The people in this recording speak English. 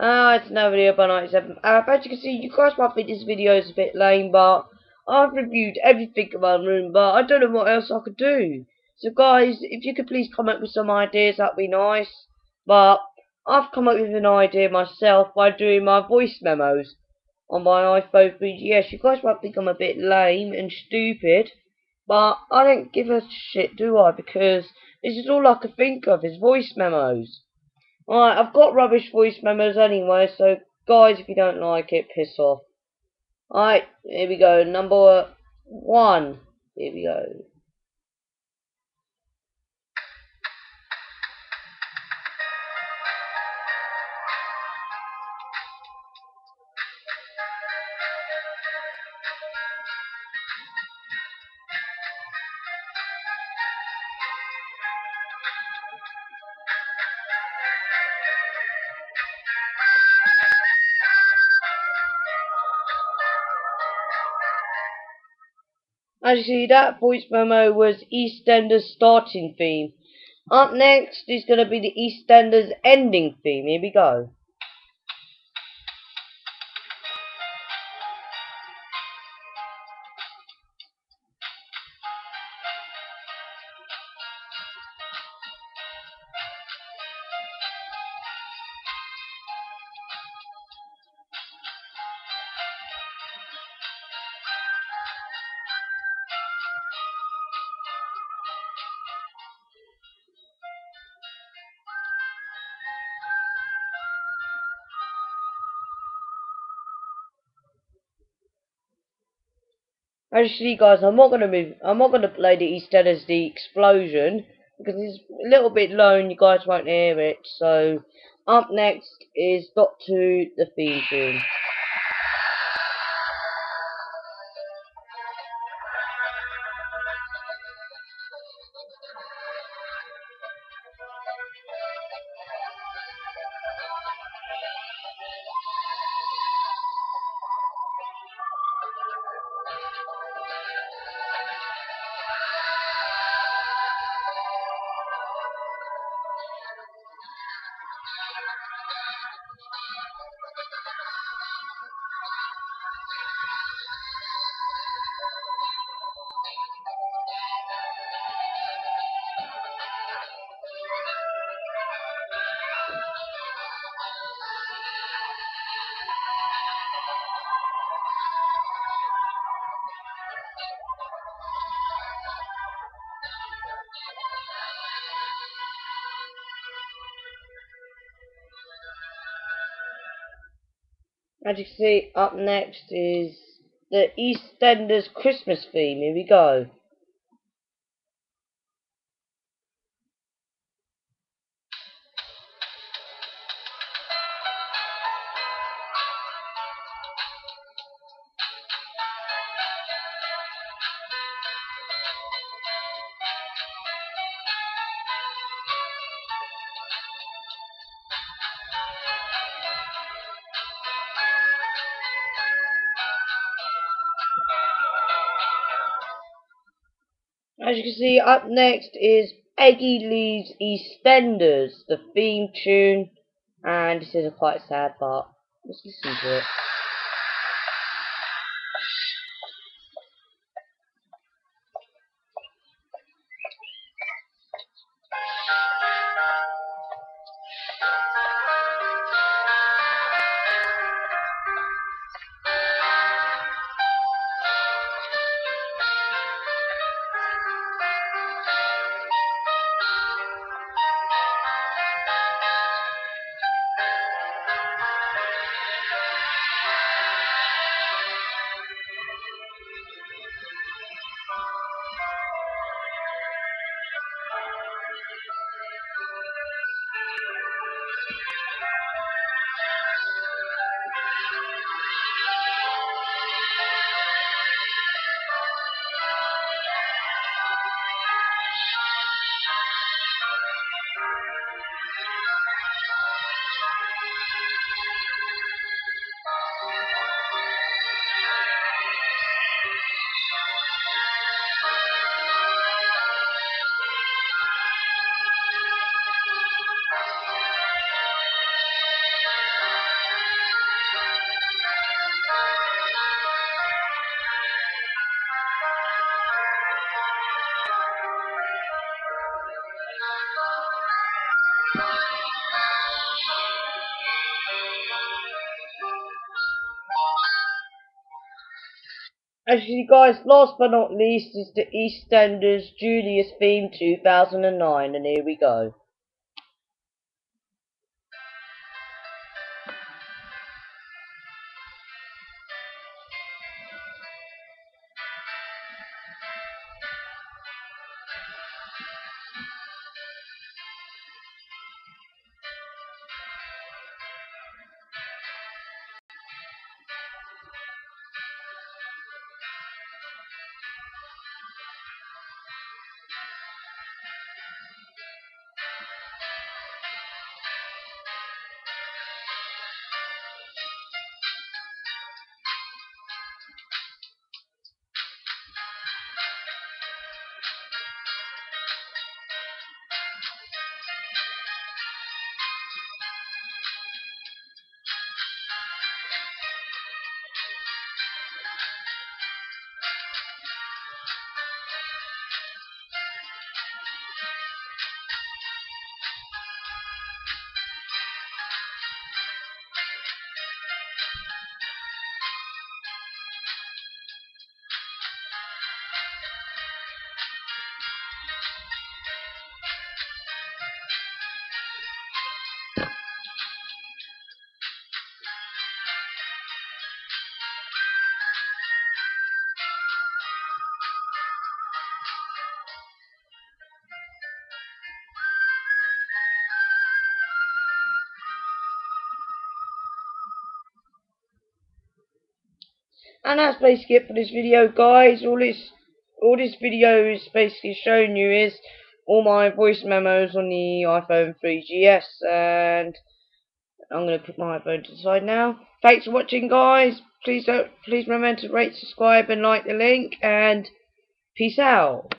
Ah, it's another video by 97. Uh, as you can see, you guys might think this video is a bit lame, but I've reviewed everything in my room, but I don't know what else I could do. So guys, if you could please come up with some ideas, that'd be nice. But I've come up with an idea myself by doing my voice memos on my iPhone 3GS. You guys might think I'm a bit lame and stupid, but I don't give a shit, do I? Because this is all I can think of is voice memos. Alright, I've got rubbish voice memos anyway, so guys, if you don't like it, piss off. Alright, here we go. Number one. Here we go. See, that voice memo was EastEnders starting theme. Up next is going to be the EastEnders ending theme. Here we go. Actually, guys, I'm not gonna move. I'm not gonna play the EastEnders the explosion because it's a little bit low and you guys won't hear it. So, up next is Dot Two, the theme tune. As you can see, up next is the EastEnders Christmas theme. Here we go. As you can see, up next is Peggy Lee's EastEnders, the theme tune, and this is a quite sad part. Let's listen to it. Actually, guys, last but not least is the EastEnders Julia's theme 2009, and here we go. And that's basically it for this video, guys. All this, all this video is basically showing you is all my voice memos on the iPhone 3GS, and I'm gonna put my iPhone to the side now. Thanks for watching, guys. Please don't, please remember to rate, subscribe, and like the link, and peace out.